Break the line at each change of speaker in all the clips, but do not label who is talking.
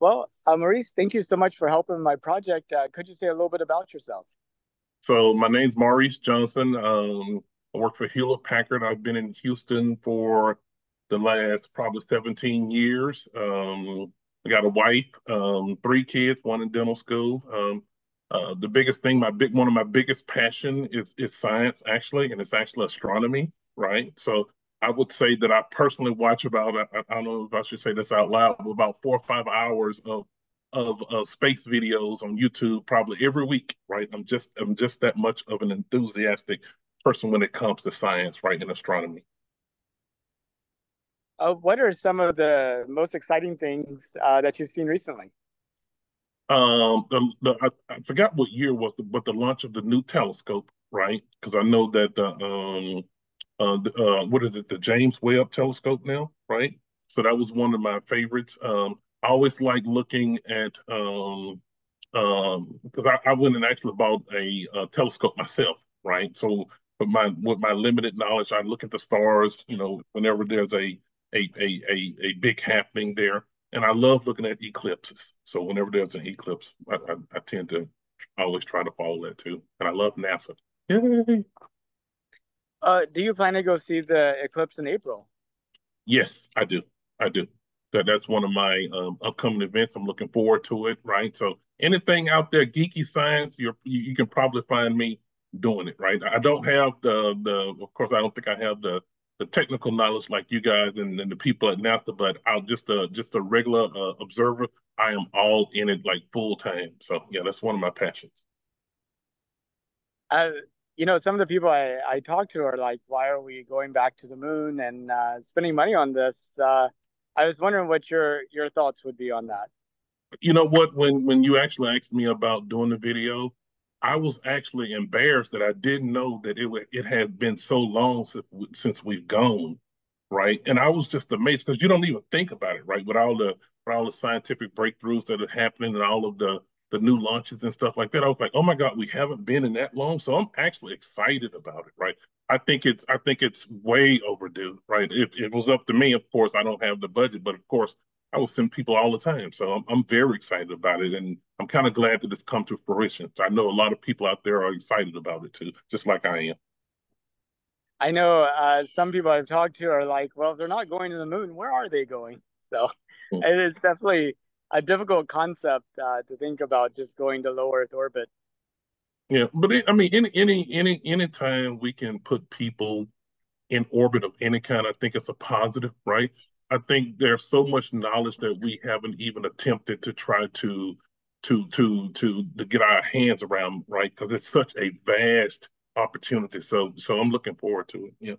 Well, uh, Maurice, thank you so much for helping my project. Uh, could you say a little bit about yourself?
So my name's Maurice Johnson. Um, I work for Hewlett Packard. I've been in Houston for the last probably 17 years. Um, I got a wife, um, three kids, one in dental school. Um, uh, the biggest thing, my big one of my biggest passion is is science actually, and it's actually astronomy, right? So I would say that I personally watch about I, I don't know if I should say this out loud, but about four or five hours of of, of space videos on YouTube probably every week, right? I'm just I'm just that much of an enthusiastic person when it comes to science, right, and astronomy.
Uh, what are some of the most exciting things uh, that you've seen recently?
Um, the, the I, I, forgot what year was, the, but the launch of the new telescope, right? Because I know that the um, uh, uh, what is it, the James Webb Telescope now, right? So that was one of my favorites. Um, I always like looking at um, um, because I, I went and actually bought a, a telescope myself, right? So, but my with my limited knowledge, I look at the stars. You know, whenever there's a a a a, a big happening there, and I love looking at eclipses. So whenever there's an eclipse, I, I, I tend to always try to follow that too. And I love NASA. Yay!
Uh, do you plan to go see the eclipse in April?
Yes, I do. I do. That that's one of my um, upcoming events. I'm looking forward to it. Right. So anything out there, geeky science, you're, you you can probably find me doing it. Right. I don't have the the. Of course, I don't think I have the the technical knowledge like you guys and, and the people at NASA, but I'll just a just a regular uh, observer. I am all in it like full time. So yeah, that's one of my passions.
Uh, you know, some of the people I, I talk to are like, why are we going back to the moon and uh, spending money on this? Uh, I was wondering what your your thoughts would be on that.
You know what? When when you actually asked me about doing the video, I was actually embarrassed that I didn't know that it it had been so long since since we've gone, right? And I was just amazed because you don't even think about it, right? With all the with all the scientific breakthroughs that are happening and all of the the new launches and stuff like that. I was like, oh my God, we haven't been in that long. So I'm actually excited about it, right? I think it's I think it's way overdue, right? If it was up to me, of course, I don't have the budget, but of course, I will send people all the time. So I'm I'm very excited about it, and I'm kind of glad that it's come to fruition. I know a lot of people out there are excited about it too, just like I am.
I know uh, some people I've talked to are like, well, if they're not going to the moon, where are they going? So mm-hmm. it's definitely a difficult concept uh, to think about just going to low Earth orbit.
Yeah, but it, I mean, any any any any time we can put people in orbit of any kind, I think it's a positive, right? I think there's so much knowledge that we haven't even attempted to try to to to to to get our hands around, right? Because it's such a vast opportunity. So so I'm looking forward to it. Yeah.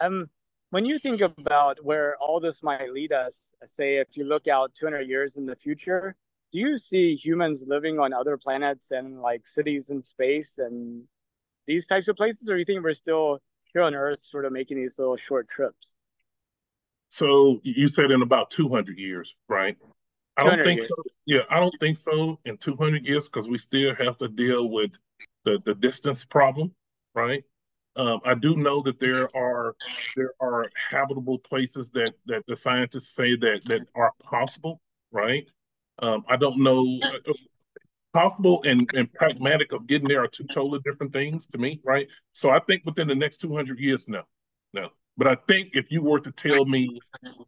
Um, when you think about where all this might lead us, say if you look out 200 years in the future, do you see humans living on other planets and like cities in space and these types of places, or you think we're still here on Earth, sort of making these little short trips?
So you said in about 200 years, right? I don't think years. so. Yeah, I don't think so in 200 years because we still have to deal with the the distance problem, right? Um, I do know that there are there are habitable places that that the scientists say that that are possible, right? Um, I don't know. Uh, possible and, and pragmatic of getting there are two totally different things to me, right? So I think within the next 200 years, no, no. But I think if you were to tell me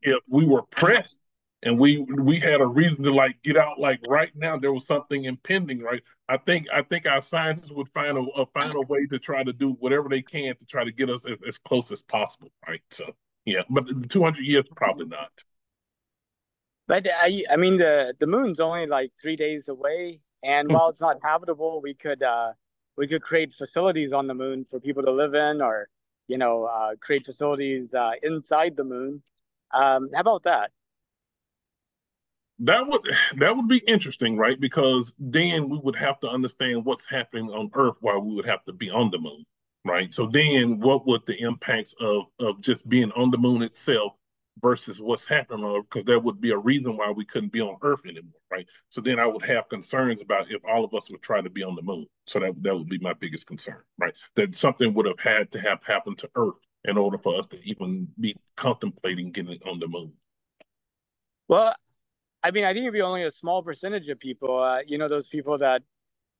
if we were pressed and we we had a reason to like get out like right now there was something impending right? I think i think our scientists would find a, a find a way to try to do whatever they can to try to get us as, as close as possible right? So yeah but 200 years probably not.
But i i mean the the moon's only like three days away and while it's not habitable we could uh we could create facilities on the moon for people to live in or you know uh, create facilities uh, inside the moon. Um, how about that
that would that would be interesting, right? Because then we would have to understand what's happening on Earth while we would have to be on the moon, right? So then, what would the impacts of of just being on the moon itself versus what's happening on Earth? Because there would be a reason why we couldn't be on Earth anymore, right? So then I would have concerns about if all of us would try to be on the moon. So that that would be my biggest concern, right? That something would have had to have happened to Earth in order for us to even be contemplating getting on the moon.
Well, I mean, I think it'd be only a small percentage of people. Uh, you know, those people that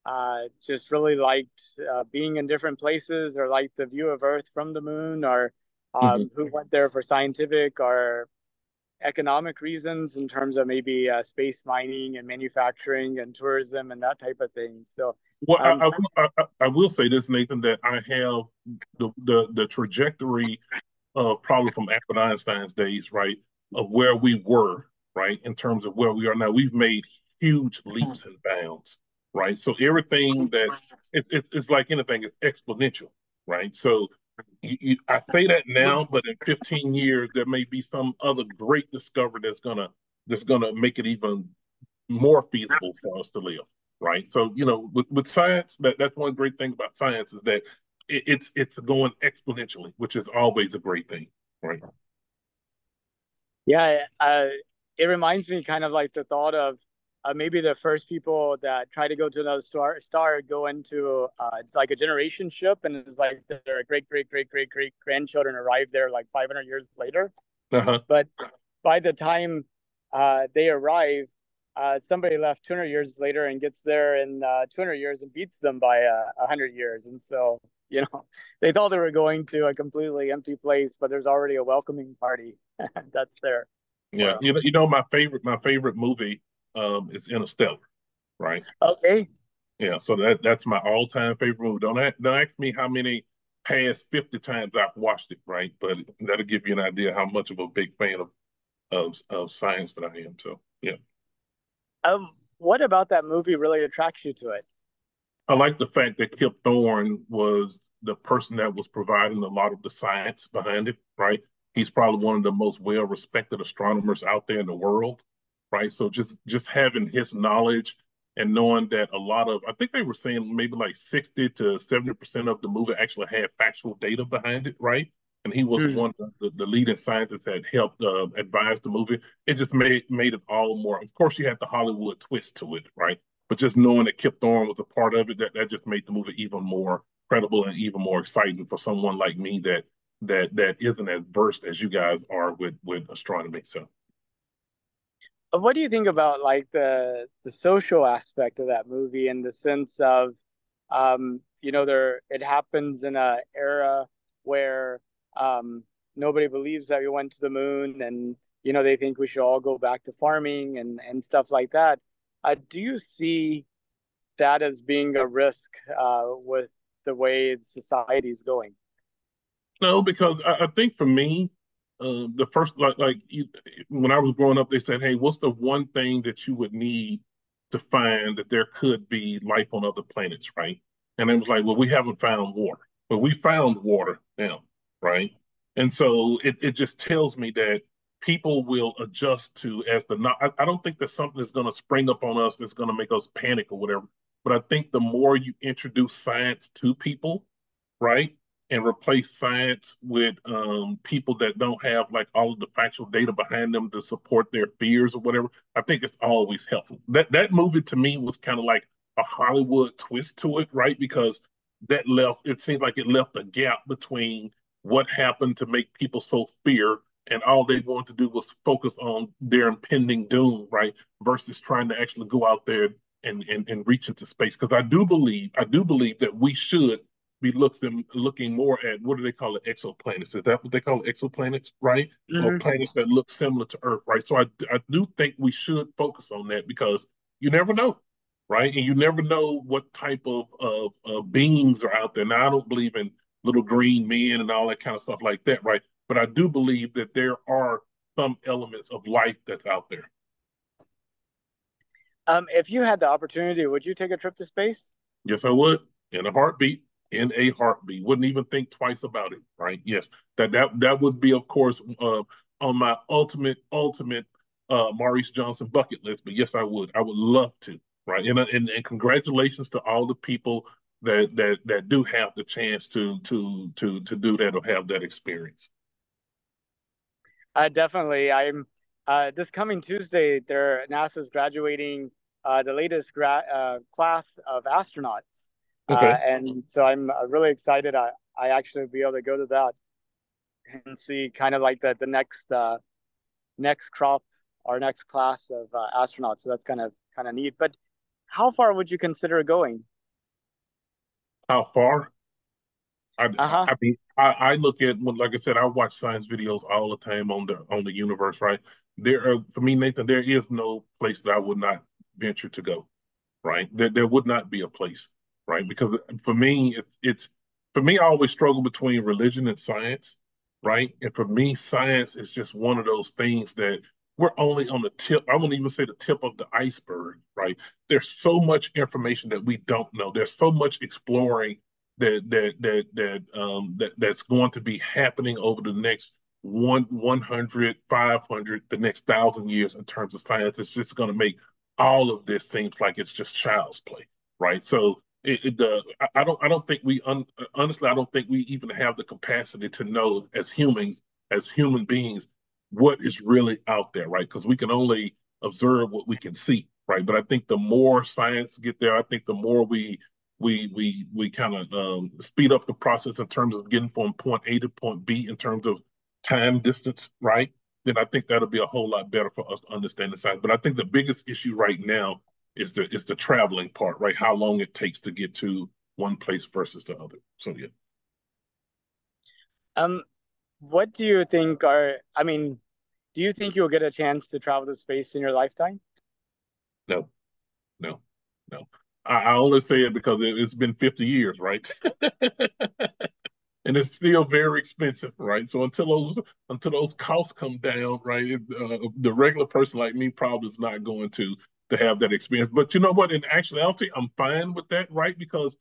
uh, just really liked uh, being in different places or liked the view of Earth from the moon, or um, mm-hmm. who went there for scientific or economic reasons in terms of maybe uh, space mining and manufacturing and tourism and that type of thing. So,
well, um, I, I, I, I, will say this, Nathan, that I have the the, the trajectory of probably from Albert Einstein's days, right, of where we were, right, in terms of where we are now. We've made huge leaps and bounds, right? So everything that it, it, it's like anything, it's exponential, right? So you, you, I say that now, but in 15 years there may be some other great discovery that's gonna that's gonna make it even more feasible for us to live, right? So you know, with, with science, that that's one great thing about science is that it, it's it's going exponentially, which is always a great thing, right?
Yeah, uh, it reminds me kind of like the thought of uh, maybe the first people that try to go to another star star go into uh, like a generation ship and it's like their great great great great great grandchildren arrive there like 500 years later. Uh-huh. but by the time uh, they arrive uh, somebody left 200 years later and gets there in uh, 200 years and beats them by uh, 100 years. And so you know they thought they were going to a completely empty place but there's already a welcoming party that's there
yeah you know, you know my favorite my favorite movie um, is Interstellar, right?
Okay.
Yeah, so that that's my all time favorite movie. Don't ask, don't ask me how many past fifty times I've watched it, right? But that'll give you an idea how much of a big fan of of, of science that I am. So yeah.
Um, what about that movie really attracts you to it?
I like the fact that Kip Thorne was the person that was providing a lot of the science behind it, right? He's probably one of the most well respected astronomers out there in the world right? So just just having his knowledge and knowing that a lot of I think they were saying maybe like 60 to 70 percent of the movie actually had factual data behind it, right? And he was mm. one of the, the leading scientists that helped uh, advise the movie. It just made made it all more. Of course, you had the Hollywood twist to it, right? But just knowing that Kip Thorne was a part of it, that, that just made the movie even more credible and even more exciting for someone like me that that that isn't as versed as you guys are with with astronomy. So
what do you think about like the the social aspect of that movie in the sense of um you know there it happens in a era where um nobody believes that we went to the moon and you know they think we should all go back to farming and and stuff like that uh, do you see that as being a risk uh, with the way society is going
no because I, I think for me uh, the first like like you, when I was growing up, they said, "Hey, what's the one thing that you would need to find that there could be life on other planets?" Right? And it was like, "Well, we haven't found water, but we found water now, right?" And so it it just tells me that people will adjust to as the not. I, I don't think that something is going to spring up on us that's going to make us panic or whatever. But I think the more you introduce science to people, right? And replace science with um, people that don't have like all of the factual data behind them to support their fears or whatever, I think it's always helpful. That that movie to me was kind of like a Hollywood twist to it, right? Because that left it seems like it left a gap between what happened to make people so fear and all they wanted to do was focus on their impending doom, right? Versus trying to actually go out there and and, and reach into space. Because I do believe, I do believe that we should be looking looking more at what do they call it exoplanets? Is that what they call it, exoplanets, right? Mm-hmm. Or planets that look similar to Earth, right? So I I do think we should focus on that because you never know, right? And you never know what type of of, of beings are out there. Now I don't believe in little green men and all that kind of stuff like that, right? But I do believe that there are some elements of life that's out there.
Um, if you had the opportunity, would you take a trip to space?
Yes, I would, in a heartbeat in a heartbeat. Wouldn't even think twice about it, right? Yes, that that that would be, of course, uh, on my ultimate ultimate uh, Maurice Johnson bucket list. But yes, I would. I would love to, right? And and, and congratulations to all the people that that that do have the chance to to to to do that or have that experience.
Uh, definitely. I'm uh, this coming Tuesday. There, NASA's graduating uh, the latest gra- uh, class of astronauts. Okay. Uh, and so I'm uh, really excited. I, I actually be able to go to that and see kind of like the, the next uh, next crop our next class of uh, astronauts. So that's kind of kind of neat. But how far would you consider going?
How far? I, uh-huh. I mean, I, I look at when, like I said, I watch science videos all the time on the on the universe. Right there, are, for me, Nathan, there is no place that I would not venture to go. Right there, there would not be a place. Right, because for me, it's, for me, I always struggle between religion and science. Right, and for me, science is just one of those things that we're only on the tip. I won't even say the tip of the iceberg, right? There's so much information that we don't know. There's so much exploring that that that that um that that's going to be happening over the next one 100 500 the next thousand years in terms of science it's just going to make all of this seems like it's just child's play right so it, it uh, I don't I don't think we un, honestly I don't think we even have the capacity to know as humans as human beings what is really out there right because we can only observe what we can see right but I think the more science get there I think the more we we we we kind of um, speed up the process in terms of getting from point A to point B in terms of time distance, right? Then I think that'll be a whole lot better for us to understand the science. But I think the biggest issue right now is the is the traveling part, right? How long it takes to get to one place versus the other. So yeah.
Um, what do you think are? I mean, do you think you'll get a chance to travel to space in your lifetime?
No, no, no. I, I only say it because it, has been 50 years, right? and it's still very expensive, right? So until those until those costs come down, right, it, uh, the regular person like me probably is not going to to have that experience. But you know what? In actuality, I'm fine with that, right? Because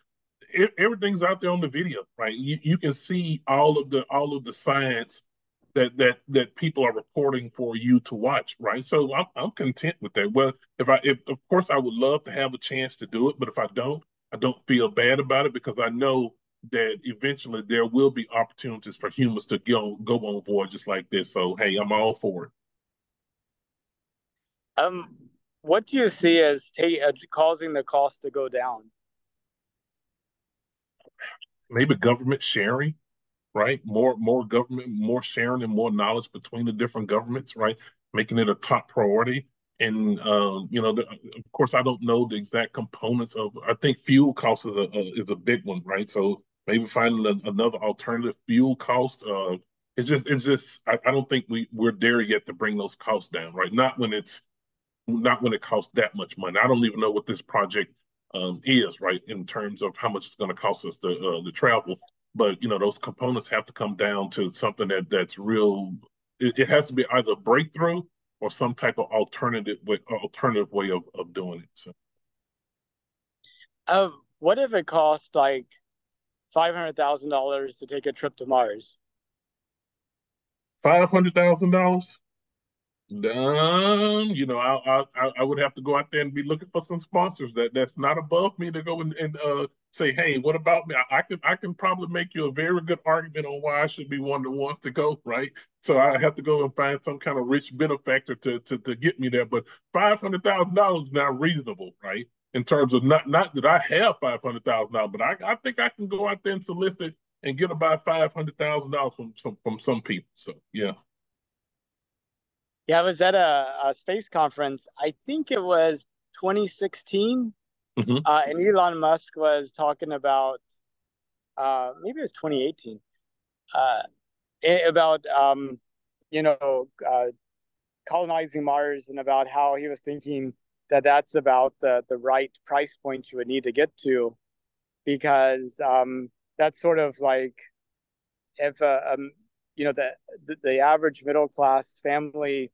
it, everything's out there on the video, right? You you can see all of the all of the science that that that people are reporting for you to watch, right? So I'm I'm content with that. Well, if I if of course I would love to have a chance to do it, but if I don't, I don't feel bad about it because I know that eventually there will be opportunities for humans to go go on voyages like this. So hey, I'm all for it.
Um, what do you see as t- uh, causing the cost to go down?
Maybe government sharing right? More more government, more sharing and more knowledge between the different governments, right? Making it a top priority. And um, you know, the, of course, I don't know the exact components of. I think fuel cost is a, a is a big one, right? So maybe finding a, another alternative fuel cost. Uh, it's just it's just I, I don't think we we're there yet to bring those costs down, right? Not when it's not when it costs that much money. I don't even know what this project um, is, right, in terms of how much it's going to cost us to uh, the travel. But you know those components have to come down to something that that's real it, it has to be either a breakthrough or some type of alternative way alternative way of, of doing it so.
Um what if it costs like five hundred thousand dollars to take a trip to mars?
Five hundred thousand dollars um, you know, I, I I would have to go out there and be looking for some sponsors. That that's not above me to go and, and uh, say, hey, what about me? I, I, can I can probably make you a very good argument on why I should be one that wants to go, right? So I have to go and find some kind of rich benefactor to to, to get me there. But five hundred thousand dollars is not reasonable, right? In terms of not not that I have five hundred thousand dollars, but I, I think I can go out there and solicit and get about five hundred thousand dollars from some from some people. So yeah.
Yeah, I was at a, a space conference. I think it was 2016, mm-hmm. uh, and Elon Musk was talking about uh, maybe it was 2018 uh, about um, you know uh, colonizing Mars and about how he was thinking that that's about the the right price point you would need to get to because um, that's sort of like if a, um, you know the the average middle class family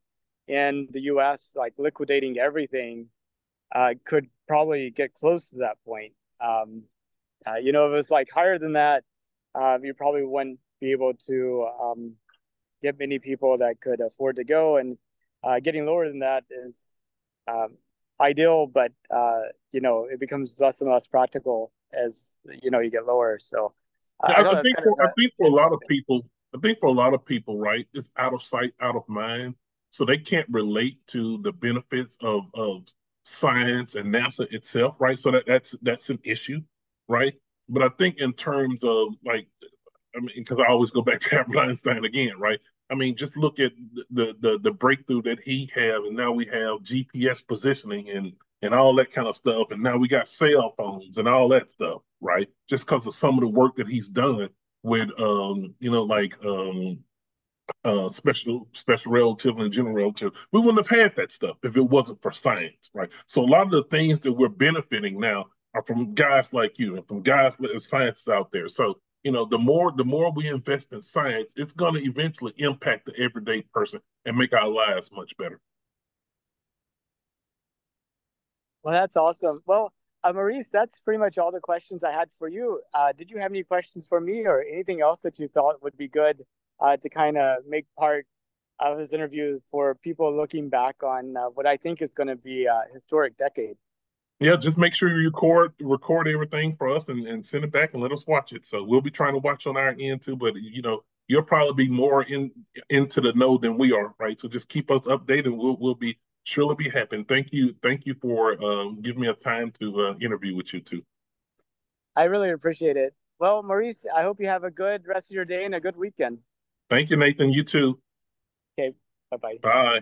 in the U.S., like liquidating everything, uh, could probably get close to that point. Um, uh, you know, if it was like higher than that, uh, you probably wouldn't be able to um, get many people that could afford to go. And uh, getting lower than that is um, ideal, but uh, you know, it becomes less and less practical as you know you get lower. So,
uh, I, I, think for, I think for a lot of people, I think for a lot of people, right, it's out of sight, out of mind so they can't relate to the benefits of of science and NASA itself, right? So that that's that's an issue, right? But I think in terms of like, I mean, because I always go back to Albert Einstein again, right? I mean, just look at the the the breakthrough that he had, and now we have GPS positioning and and all that kind of stuff, and now we got cell phones and all that stuff, right? Just because of some of the work that he's done with, um, you know, like um, uh, special special relative and general relative, we wouldn't have had that stuff if it wasn't for science, right? So a lot of the things that we're benefiting now are from guys like you and from guys like scientists out there. So you know, the more the more we invest in science, it's going to eventually impact the everyday person and make our lives much better.
Well, that's awesome. Well, uh, Maurice, that's pretty much all the questions I had for you. Uh, did you have any questions for me or anything else that you thought would be good uh, to kind of make part of his interview for people looking back on uh, what I think is going to be a historic decade?
Yeah, just make sure you record record everything for us and, and send it back and let us watch it. So we'll be trying to watch on our end too, but you know, you'll probably be more in into the know than we are, right? So just keep us updated. We'll we'll be surely be happy. And thank you, thank you for um, giving me a time to uh, interview with you too.
I really appreciate it. Well, Maurice, I hope you have a good rest of your day and a good weekend.
Thank you, Nathan. You too.
Okay. Bye-bye.
Bye.